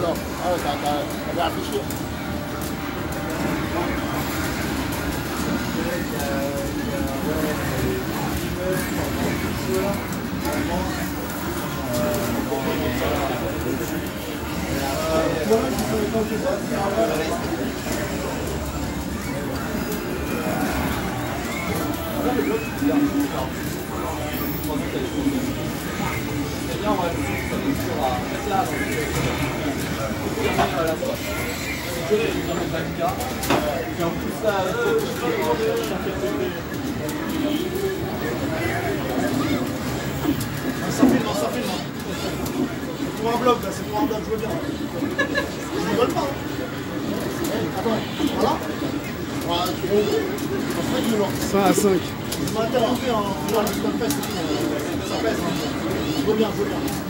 voilà. Ah, t'as, t'as, t'avais réfléchi. Ça filme, ça filme. Pour un là, c'est pour un je bien. Je rigole pas. hein. Eh, attends, voilà. Voilà, tu veux. Ça serait du long. 100 à 5. Je en euh, Ça pèse. hein. Je bien, je veux bien.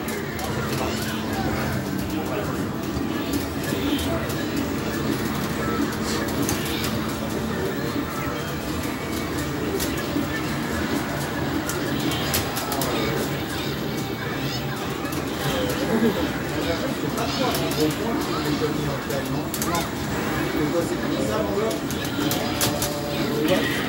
mon gars.